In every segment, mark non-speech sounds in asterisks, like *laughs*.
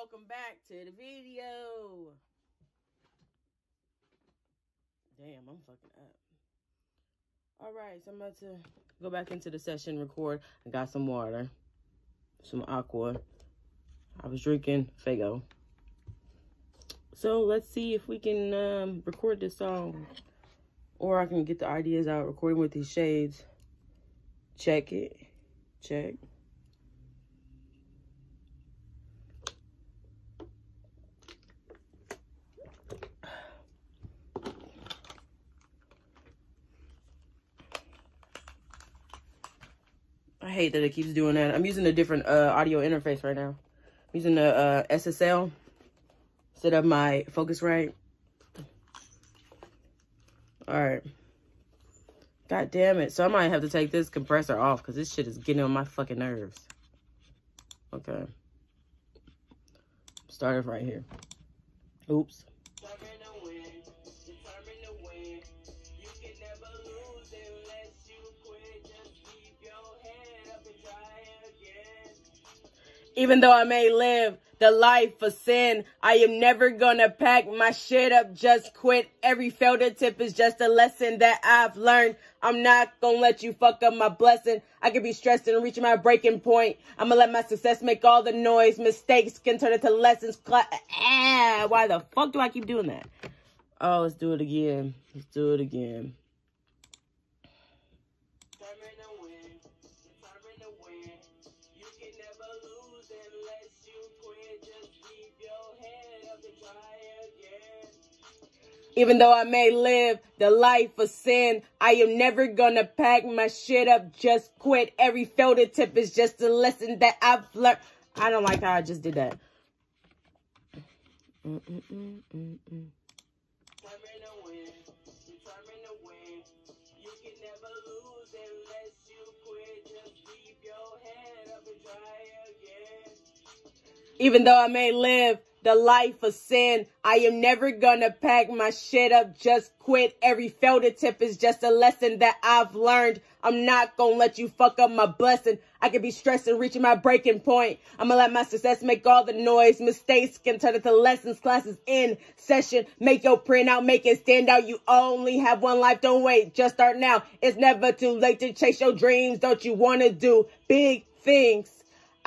welcome back to the video. Damn, I'm fucking up. All right, so I'm about to go back into the session, record. I got some water, some aqua. I was drinking Faygo. So let's see if we can um, record this song. Or I can get the ideas out, recording with these shades. Check it. Check. I hate that it keeps doing that. I'm using a different uh, audio interface right now. I'm using the uh, SSL set up my Focusrite. All right. God damn it. So I might have to take this compressor off because this shit is getting on my fucking nerves. Okay. Started right here. Oops. Even though I may live the life of sin, I am never gonna pack my shit up, just quit. Every failed tip is just a lesson that I've learned. I'm not gonna let you fuck up my blessing. I could be stressed and reaching my breaking point. I'm gonna let my success make all the noise. Mistakes can turn into lessons. Ah, why the fuck do I keep doing that? Oh, let's do it again. Let's do it again. Even though I may live the life of sin, I am never gonna pack my shit up, just quit. Every failed tip is just a lesson that I've learned. I don't like how I just did that. Mm -mm -mm Even though I may live the life of sin. I am never gonna pack my shit up, just quit. Every failed tip is just a lesson that I've learned. I'm not gonna let you fuck up my blessing. I could be stressed and reaching my breaking point. I'm gonna let my success make all the noise. Mistakes can turn into lessons. Classes in session. Make your print out, make it stand out. You only have one life. Don't wait. Just start now. It's never too late to chase your dreams. Don't you wanna do big things?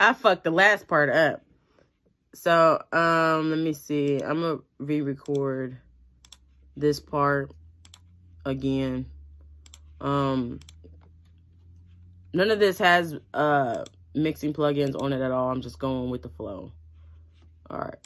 fucked the last part up. So, um, let me see. I'm going to re-record this part again. Um, none of this has uh mixing plugins on it at all. I'm just going with the flow. All right.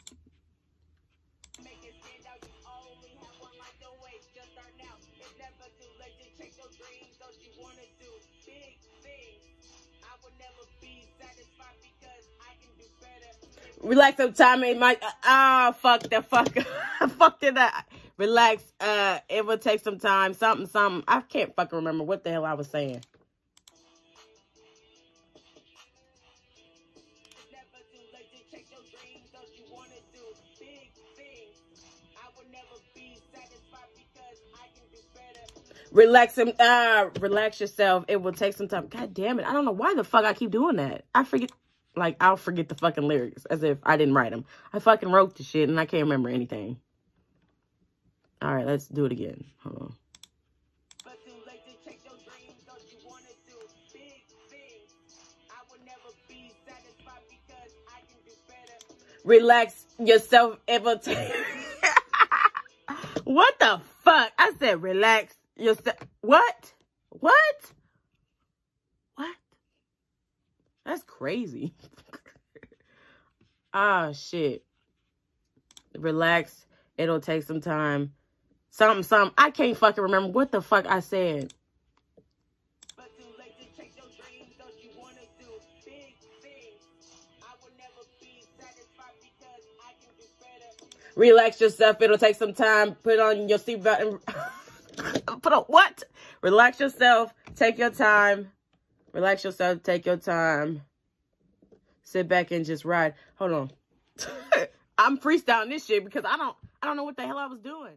Relax some time in my ah uh, fuck the fuck fuck did that relax uh it will take some time something something i can't fucking remember what the hell i was saying Relax him, uh, relax yourself. It will take some time. God damn it. I don't know why the fuck I keep doing that. I forget. Like, I'll forget the fucking lyrics as if I didn't write them. I fucking wrote the shit and I can't remember anything. All right, let's do it again. Hold on. Relax yourself. Ever *laughs* what the fuck? I said relax yourself. What? What? What? That's crazy. *laughs* Ah, shit. Relax. It'll take some time. Something, something. I can't fucking remember what the fuck I said. Relax yourself. It'll take some time. Put on your seatbelt and *laughs* put on what? Relax yourself. Take your time. Relax yourself. Take your time. Sit back and just ride. Hold on. *laughs* I'm freestyling this shit because I don't I don't know what the hell I was doing.